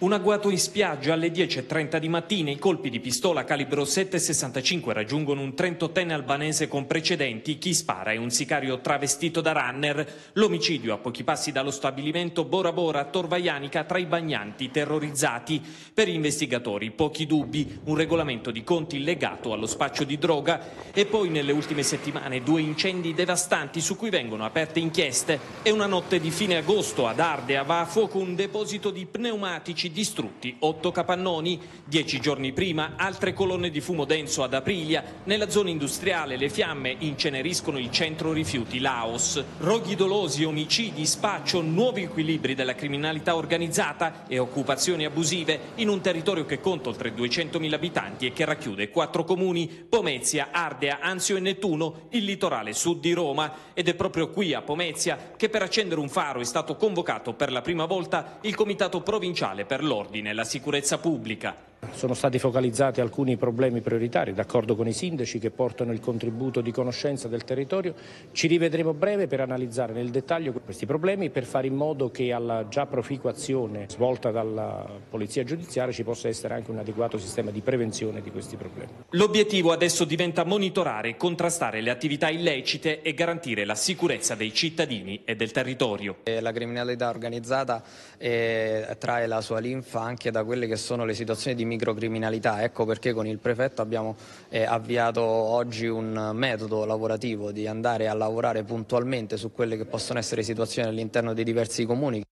Un agguato in spiaggia alle 10.30 di mattina, i colpi di pistola calibro 7,65 raggiungono un 38enne albanese con precedenti, chi spara è un sicario travestito da runner, l'omicidio a pochi passi dallo stabilimento Bora Bora, Torvaianica, tra i bagnanti terrorizzati. Per gli investigatori pochi dubbi, un regolamento di conti legato allo spaccio di droga. E poi nelle ultime settimane due incendi devastanti su cui vengono aperte inchieste. E una notte di fine agosto ad Ardea va a fuoco un deposito di pneumatici distrutti, otto capannoni. Dieci giorni prima altre colonne di fumo denso ad Aprilia. Nella zona industriale le fiamme inceneriscono il centro rifiuti Laos. Roghi dolosi, omicidi, spaccio, nuovi equilibri della criminalità organizzata e occupazioni abusive in un territorio che conta oltre 200.000 abitanti e che racchiude quattro comuni, Pomezia, Ardea, Anzio e Nettuno, il litorale sud di Roma. Ed è proprio qui a Pomezia che per accendere un faro è stato convocato per la prima volta il Comitato Provinciale per l'ordine e la sicurezza pubblica. Sono stati focalizzati alcuni problemi prioritari, d'accordo con i sindaci che portano il contributo di conoscenza del territorio. Ci rivedremo breve per analizzare nel dettaglio questi problemi per fare in modo che alla già proficua azione svolta dalla Polizia Giudiziaria ci possa essere anche un adeguato sistema di prevenzione di questi problemi. L'obiettivo adesso diventa monitorare e contrastare le attività illecite e garantire la sicurezza dei cittadini e del territorio. La criminalità organizzata eh, trae la sua linfa anche da quelle che sono le situazioni di microcriminalità, ecco perché con il prefetto abbiamo eh, avviato oggi un metodo lavorativo di andare a lavorare puntualmente su quelle che possono essere situazioni all'interno dei diversi comuni.